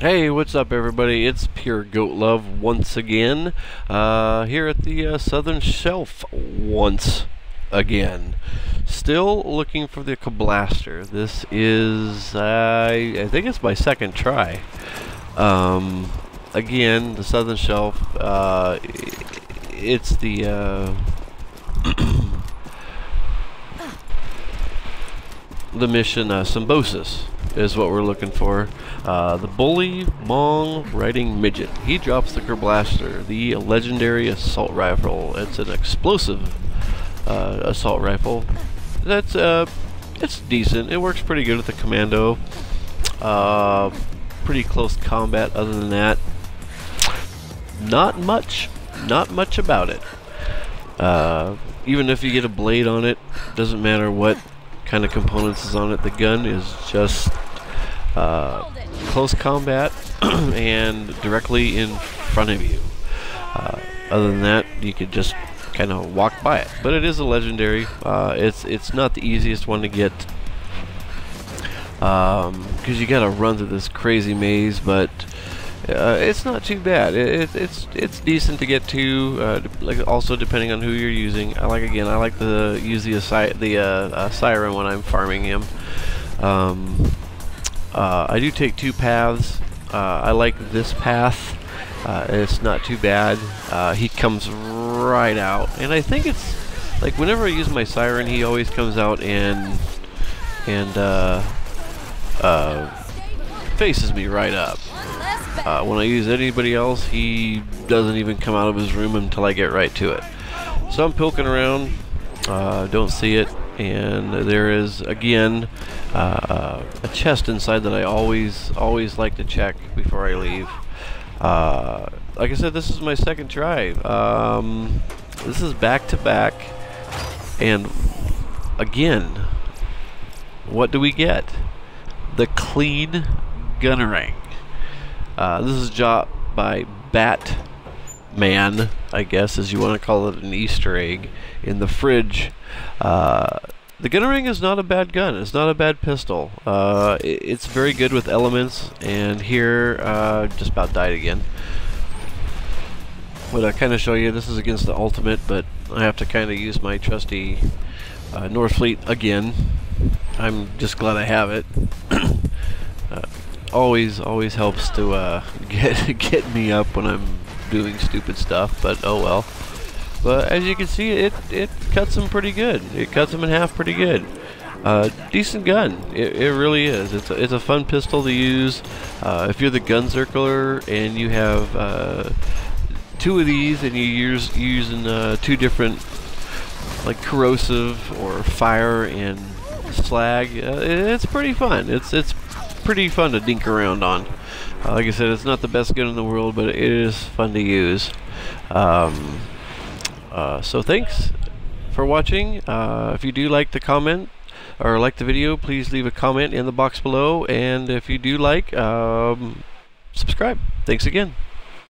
Hey, what's up, everybody? It's Pure Goat Love once again, uh, here at the uh, Southern Shelf once again. Still looking for the Kerblaster. This is, uh, I think it's my second try. Um, again, the Southern Shelf, uh, it's the, uh, the mission uh, Symbiosis is what we're looking for. Uh, the Bully Mong Riding Midget. He drops the Kerblaster, the legendary assault rifle. It's an explosive uh, assault rifle. That's uh, it's decent. It works pretty good with the commando. Uh, pretty close combat. Other than that, not much. Not much about it. Uh, even if you get a blade on it, doesn't matter what kind of components is on it. The gun is just uh, close combat and directly in front of you. Uh, other than that, you could just kind of walk by it. But it is a legendary. Uh, it's it's not the easiest one to get because um, you got to run through this crazy maze, but. Uh, it's not too bad. It, it, it's it's decent to get to. Uh, like also depending on who you're using. I like again. I like to use the the uh, siren when I'm farming him. Um, uh, I do take two paths. Uh, I like this path. Uh, it's not too bad. Uh, he comes right out, and I think it's like whenever I use my siren, he always comes out and and uh, uh, faces me right up. When I use anybody else, he doesn't even come out of his room until I get right to it. So I'm poking around, don't see it, and there is again uh, a chest inside that I always always like to check before I leave. Uh, like I said, this is my second try. Um, this is back to back, and again, what do we get? The clean Gunerang. Uh, this is dropped by Batman, I guess, as you want to call it, an Easter egg in the fridge uh, the Gunerang is not a bad gun. It's not a bad pistol. Uh, it, it's very good with elements, and here, uh, just about died again. But I kind of show you, this is against the ultimate, but I have to kind of use my trusty uh, Norfleet again. I'm just glad I have it. always, always helps to uh, get get me up when I'm doing stupid stuff, but oh well. But as you can see, it, it cuts them pretty good. It cuts them in half pretty good. Uh, decent gun. It, it really is. It's a, it's a fun pistol to use. Uh, if you're the gunzerker and you have uh, two of these and you use using uh, two different like corrosive or fire and slag, uh, it's pretty fun. It's it's pretty fun to dink around on. Uh, like I said, it's not the best gun in the world, but it is fun to use. Um, uh, so thanks for watching. Uh, if you do like the comment or like the video, please leave a comment in the box below. And if you do like, um, subscribe. Thanks again.